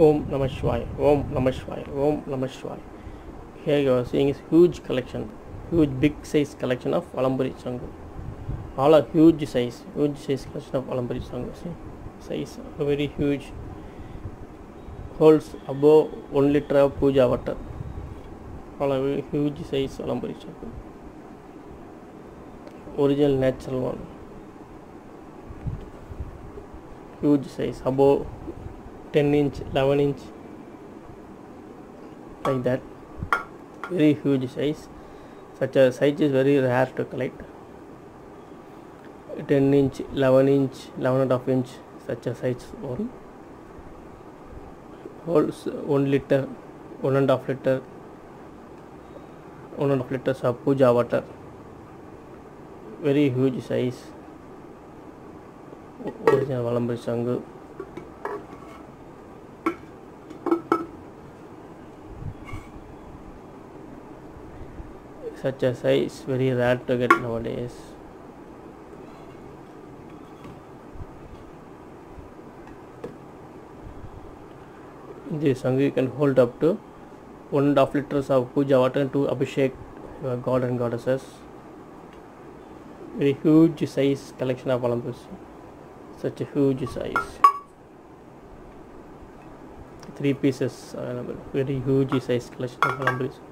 ओम नम शिवाय, ओम नम शिवाय, ओम नम शिवाय. Hey you are seeing huge collection huge big size collection of अलंबरी संगु all huge size huge size collection of अलंबरी संगु size very huge holes above one litre of puja water all huge size अलंबरी संगु original natural one huge size above 10 inch 11 inch like that very huge size such a size is very rare to collect 10 inch 11 inch 11 and a half inch such a size one holds 1 liter 1 and a half liter 1 and a half liters of puja water very huge size original Valambari Sangu such a size very rare to get nowadays. This sangu you can hold up to one and a half liters of puja water to abhishek your god and goddesses. Very huge size collection of Olympus. Such a huge size. Three pieces available. Very huge size collection of Olympus